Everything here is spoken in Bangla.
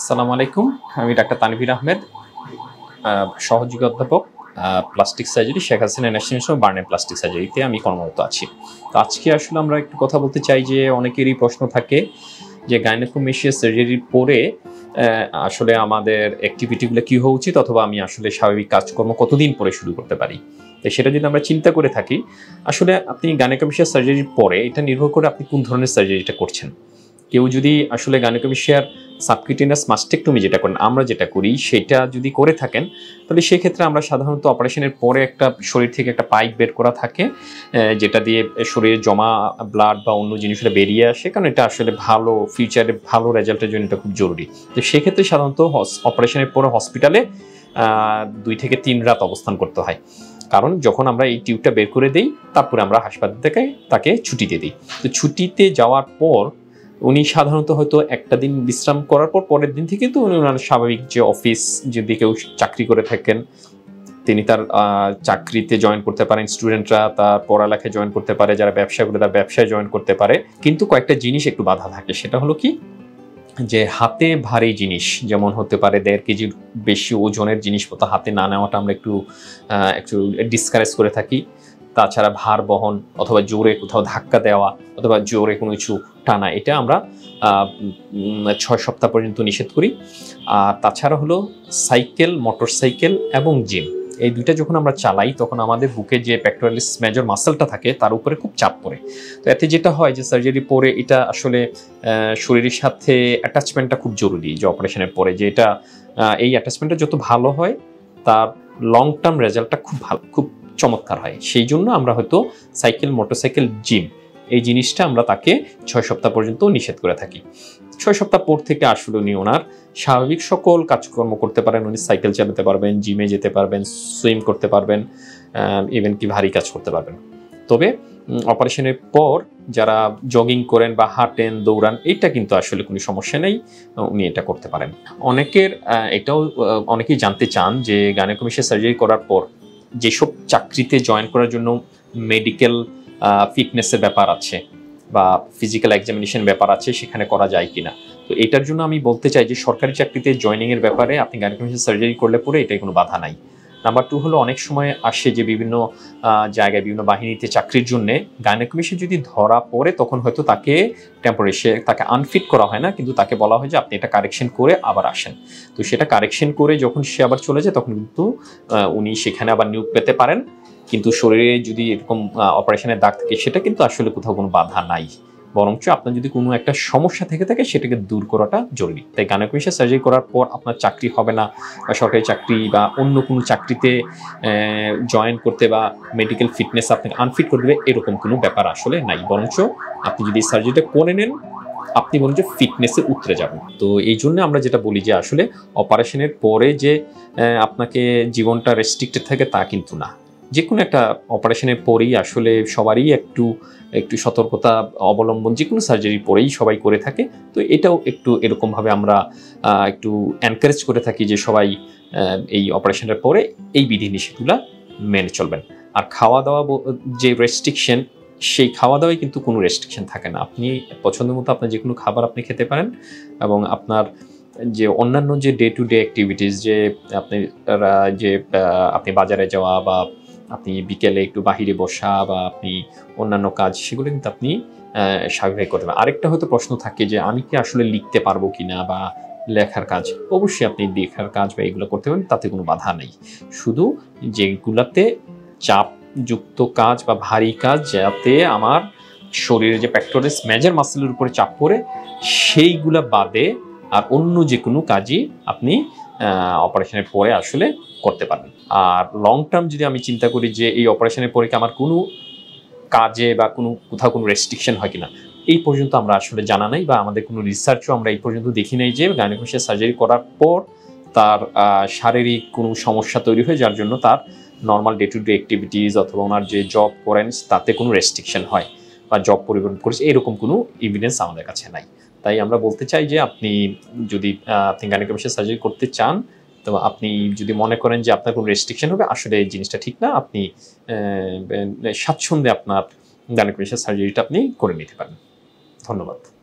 আসসালামু আলাইকুম, আমি ডাক্তার তানভীর আহমেদ সহযোগী অধ্যাপক plastic surgery Sheikh Hasina national institute বার্নে plastic সার্জারিতে আমি কর্মরত আছি। তো আজকে আসলে আমরা একটু কথা বলতে চাই যে অনেকেরই প্রশ্ন থাকে যে গাইনোকোমেশিয়া সার্জারির পরে আসলে আমাদের অ্যাক্টিভিটিগুলো কী হওয়া উচিত অথবা আমি আসলে স্বাভাবিক কাজকর্ম কতদিন পরে শুরু করতে পারি? তো সেটা যদি আমরা চিন্তা করে থাকি, আসলে আপনি গাইনোকোমেশিয়া সার্জারির পরে এটা নির্ভর করে আপনি কোন ধরনের সার্জারিটা করছেন? কেউ যদি আসলে গাইনোকোমেশিয়ার সাবকিউটেনাস মাস্টেকটমি যেটা করেন, আমরা যেটা করি, সেটা যদি করে থাকেন, তাহলে সেক্ষেত্রে আমরা সাধারণত অপারেশনের পরে একটা শরীর থেকে একটা পাইপ বের করা থাকে যেটা দিয়ে শরীরে জমা ব্লাড বা অন্য জিনিসটা বেরিয়ে আসে, কারণ এটা আসলে ভালো ফিউচারে ভালো রেজাল্টের জন্য এটা খুব জরুরি। তো সেক্ষেত্রে সাধারণত অপারেশনের পরে হসপিটালে দুই থেকে তিন রাত অবস্থান করতে হয়। কারণ যখন আমরা এই টিউবটা বের করে দিই, তারপরে আমরা হাসপাতাল থেকে তাকে ছুটিতে দিই। তো ছুটিতে যাওয়ার পর উনি সাধারণত হয়তো একটা দিন বিশ্রাম করার পর পরের দিন থেকে তো উনি ওনার স্বাভাবিক যে অফিস, যদি কেউ চাকরি করে থাকেন, তিনি তার চাকরিতে জয়েন করতে পারেন স্টুডেন্টরা তার পড়ালেখায় জয়েন করতে পারে, যারা ব্যবসা করে তার ব্যবসায় জয়েন করতে পারে। কিন্তু কয়েকটা জিনিস একটু বাধা থাকে, সেটা হলো কি? যে হাতে ভারী জিনিস, যেমন হতে পারে দেড় কেজির বেশি ওজনের জিনিসপত্র হাতে না নেওয়াটা আমরা একটু একটু ডিসকারেজ করে থাকি। তাছাড়া ভার বহন অথবা জোরে কোথাও ধাক্কা দেওয়া অথবা জোরে কোনো কিছু টানা, এটা আমরা ছয় সপ্তাহ পর্যন্ত নিষেধ করি। আর তাছাড়া হলো সাইকেল মোটর সাইকেল এবং জিম। এই দুইটা যখন আমরা চালাই, তখন আমাদের বুকে যে প্যাক্টোরালিস মেজর মাসেলটা থাকে, তার উপরে খুব চাপ পড়ে। তো এতে যেটা হয় যে সার্জারি পরে এটা আসলে শরীরের সাথে অ্যাটাচমেন্টটা খুব জরুরি যে অপারেশনের পরে, যে এটা এই অ্যাটাচমেন্টটা যত ভালো হয়, তার লং টার্ম রেজাল্টটা খুব ভালো, খুব চমৎকার হয়। সেই জন্য আমরা হয়তো সাইকেল, মোটরসাইকেল, জিম এই জিনিসটা আমরা তাকে ছয় সপ্তাহ পর্যন্ত নিষেধ করে থাকি। ছয় সপ্তাহ পর থেকে আসলে উনি ওনার স্বাভাবিক সকল কাজকর্ম করতে পারেন। উনি সাইকেল চালাতে পারবেন, জিমে যেতে পারবেন, সুইম করতে পারবেন ইভেন কি ভারী কাজ করতে পারবেন। তবে অপারেশনের পর যারা জগিং করেন বা হাঁটেন, দৌড়ান, এটা কিন্তু আসলে কোনো সমস্যা নেই। উনি এটা করতে পারেন। অনেকের এটাও অনেকেই জানতে চান যে গানে গাইনোকমিশিয়া সার্জারি করার পর যেসব চাকরিতে জয়েন করার জন্য মেডিকেল ফিটনেসের ব্যাপার আছে বা ফিজিক্যাল এক্সামিনেশন ব্যাপার আছে, সেখানে করা যায় কিনা। তো এটার জন্য আমি বলতে চাই যে সরকারি চাকরিতে জয়নিং এর ব্যাপারে আপনি গাইনোকমিশিয়া সার্জারি করলে পরে এটাই কোনো বাধা নাই। নাম্বার টু হলো অনেক সময় আসে যে বিভিন্ন জায়গায় বিভিন্ন বাহিনীতে চাকরির জন্য গাইনোকমিশন যদি ধরা পড়ে তখন হয়তো তাকে টেম্পোরারি সে তাকে আনফিট করা হয় না, কিন্তু তাকে বলা হয় যে আপনি এটা কারেকশন করে আবার আসেন। তো সেটা কারেকশন করে যখন সে আবার চলে যায় তখন কিন্তু উনি সেখানে আবার নিয়োগ পেতে পারেন। কিন্তু শরীরে যদি এরকম অপারেশনের দাগ থাকে সেটা কিন্তু আসলে কোথাও কোনো বাধা নাই। বরঞ্চ আপনার যদি কোনো একটা সমস্যা থেকে থাকে, সেটাকে দূর করাটা জরুরি। তাই গানাকুইশা সার্জারি করার পর আপনার চাকরি হবে না, বা সরকারি চাকরি বা অন্য কোনো চাকরিতে জয়েন করতে বা মেডিকেল ফিটনেস আপনাকে আনফিট করে দেবে, এরকম কোনো ব্যাপার আসলে নাই। বরঞ্চ আপনি যদি সার্জারিটা করে নেন, আপনি বরঞ্চ ফিটনেসে উতরে যাবেন। তো এই জন্য আমরা যেটা বলি যে আসলে অপারেশনের পরে যে আপনাকে জীবনটা রেস্ট্রিক্টেড থাকে তা কিন্তু না। যে কোনো একটা অপারেশনের পরেই আসলে সবারই একটু একটু সতর্কতা অবলম্বন যে কোনো সার্জারির পরেই সবাই করে থাকে। তো এটাও একটু এরকমভাবে আমরা একটু এনকারেজ করে থাকি যে সবাই এই অপারেশনের পরে এই বিধিনিষেধগুলো মেনে চলবেন। আর খাওয়া দাওয়া যে রেস্ট্রিকশন সেই খাওয়া দাওয়ায় কিন্তু কোনো রেস্ট্রিকশন থাকে না। আপনি পছন্দ মতো আপনার যে কোনো খাবার আপনি খেতে পারেন এবং আপনার যে অন্যান্য যে ডে টু ডে অ্যাক্টিভিটিস যে আপনি যে আপনি বাজারে যাওয়া বা আপনি বিকেলে একটু বাহিরে বসা বা আপনি অন্যান্য কাজ, সেগুলো কিন্তু আপনি স্বাভাবিক করতে পারেন। আরেকটা হয়তো প্রশ্ন থাকে যে, আমি কি আসলে লিখতে পারব কিনা বা লেখার কাজ? অবশ্যই আপনি লেখার কাজ বা এগুলো করতে পারেন, তাতে কোনো বাধা নেই। শুধু যেগুলাতে চাপযুক্ত কাজ বা ভারী কাজ, যাতে আমার শরীরে যে প্যাক্টোরিস মেজার মাসেলের উপরে চাপ পড়ে, সেইগুলা বাদে আর অন্য যে কোনো কাজই আপনি অপারেশনের পরে আসলে করতে পারবেন আর লং টার্ম যদি আমি চিন্তা করি যে এই অপারেশনের পরে কি আমার কোনো কাজে বা কোনো কোথাও কোনো রেস্ট্রিকশন হয় কিনা, এই পর্যন্ত আমরা আসলে জানা নাই বা আমাদের কোনো রিসার্চও আমরা এই পর্যন্ত দেখি নাই যে গাইনোকমিশিয়া সার্জারি করার পর তার শারীরিক কোনো সমস্যা তৈরি হয় যার জন্য তার normal day to day activities অথবা ওনার যে জব করেন তাতে কোনো রেস্ট্রিকশন হয় বা জব পরিবর্তন করেছে, এরকম কোনো এভিডেন্স আমাদের কাছে নাই। তাই আমরা বলতে চাই যে আপনি যদি আপনি গাইনোকমিশিয়া সার্জারি করতে চান, তো আপনি যদি মনে করেন যে আপনার কোনো রেস্ট্রিকশন হবে, আসলে এই জিনিসটা ঠিক না, আপনি স্বাচ্ছন্দ্যে আপনার গাইনোকমিশিয়া সার্জারিটা আপনি করে নিতে পারেন। ধন্যবাদ।